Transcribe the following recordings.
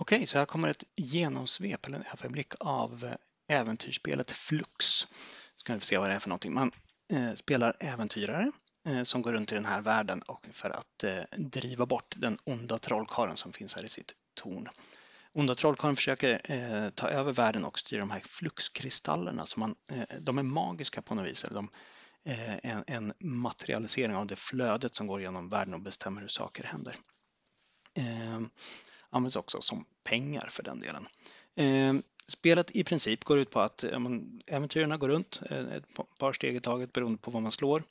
Okej, så här kommer ett genomsvep eller en överblick av eh, äventyrsspelet Flux. Ska vi se vad det är för någonting. Man eh, spelar äventyrare eh, som går runt i den här världen och för att eh, driva bort den onda trollkarlen som finns här i sitt torn. Onda trollkarlen försöker eh, ta över världen och styra de här fluxkristallerna. Så man, eh, de är magiska på något vis. Eller de, eh, en, en materialisering av det flödet som går genom världen och bestämmer hur saker händer ehm, används också som pengar för den delen. Eh, spelet i princip går ut på att äventyrarna går runt eh, ett par steg i taget beroende på vad man slår.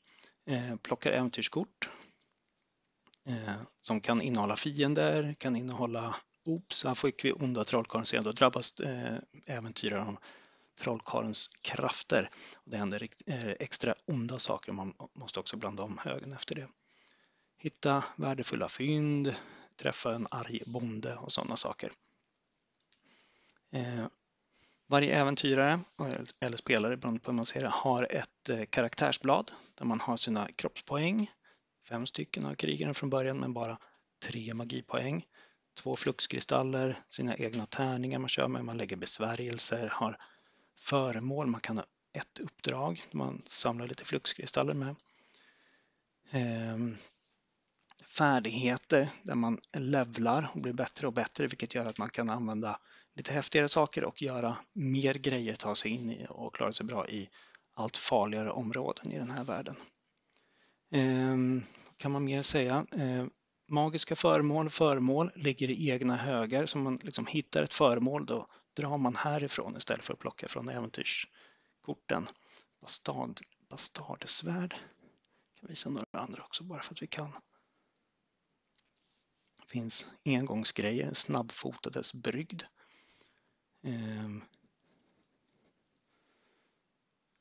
Eh, plockar äventyrskort eh, som kan innehålla fiender, kan innehålla Oops, här fick vi onda trollkarlen se. Då drabbas eh, äventyraren av trollkarlens krafter. Det händer extra onda saker. Man måste också blanda om högen efter det. Hitta värdefulla fynd, träffa en arg bonde och sådana saker. Eh, varje äventyrare eh, eller spelare, beroende på hur man ser det, har ett eh, karaktärsblad där man har sina kroppspoäng. Fem stycken av krigaren från början men bara tre magipoäng. Två fluxkristaller, sina egna tärningar man kör med, man lägger besvärjelser, har föremål, man kan ha ett uppdrag man samlar lite fluxkristaller med. Ehm, Färdigheter där man levlar och blir bättre och bättre vilket gör att man kan använda lite häftigare saker och göra mer grejer, ta sig in i och klara sig bra i allt farligare områden i den här världen. Eh, kan man mer säga? Eh, magiska föremål, föremål ligger i egna högar så man liksom hittar ett föremål då drar man härifrån istället för att plocka från äventyrskorten. Bastard, bastardsvärd. Jag kan visa några andra också bara för att vi kan finns engångsgrejer, snabbfotades brygd. Ehm,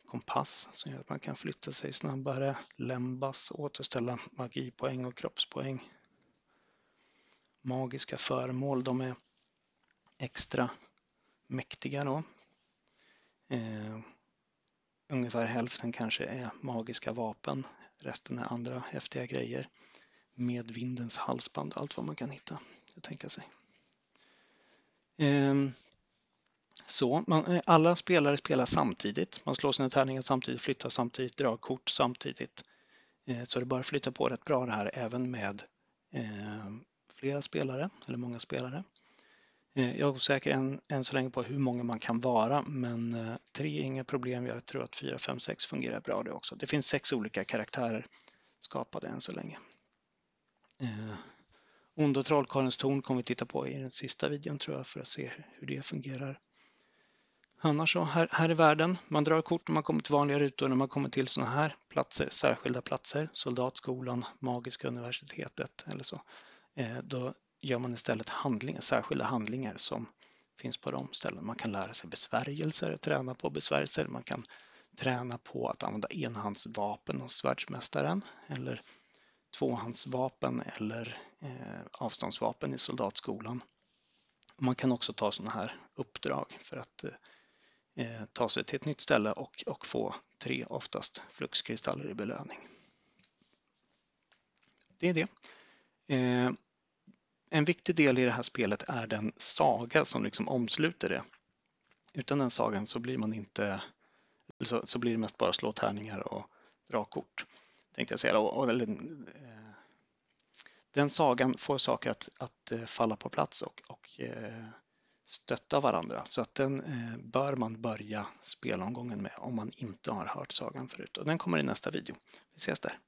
kompass som gör att man kan flytta sig snabbare. Lembas, återställa magipoäng och kroppspoäng. Magiska föremål, de är extra mäktiga då. Eh, ungefär hälften kanske är magiska vapen, resten är andra häftiga grejer med vindens halsband, allt vad man kan hitta, och tänka sig. Ehm, så, man, eh, alla spelare spelar samtidigt. Man slår sina tärningar samtidigt, flyttar samtidigt, drar kort samtidigt. Eh, så det bara flytta på rätt bra det här även med eh, flera spelare eller många spelare. Eh, jag är osäker än, än så länge på hur många man kan vara men eh, tre är inga problem. Jag tror att fyra, fem, sex fungerar bra det också. Det finns sex olika karaktärer skapade än så länge. Eh, Onda trollkarlens torn kommer vi titta på i den sista videon tror jag för att se hur det fungerar. Annars så, här, här är världen, man drar kort när man kommer till vanliga rutor, när man kommer till sådana här platser, särskilda platser, soldatskolan, magiska universitetet eller så. Eh, då gör man istället handlingar, särskilda handlingar som finns på de ställen. Man kan lära sig besvärjelser, träna på besvärjelser, man kan träna på att använda enhandsvapen hos världsmästaren. eller tvåhandsvapen eller eh, avståndsvapen i soldatskolan. Man kan också ta sådana här uppdrag för att eh, ta sig till ett nytt ställe och, och få tre oftast fluxkristaller i belöning. Det är det. Eh, en viktig del i det här spelet är den saga som liksom omsluter det. Utan den sagan så blir man inte så, så blir det mest bara slå tärningar och dra kort tänkte jag säga. Och, eller, eh, den sagan får saker att, att eh, falla på plats och, och eh, stötta varandra. Så att den eh, bör man börja spelomgången med om man inte har hört sagan förut. Och den kommer i nästa video. Vi ses där!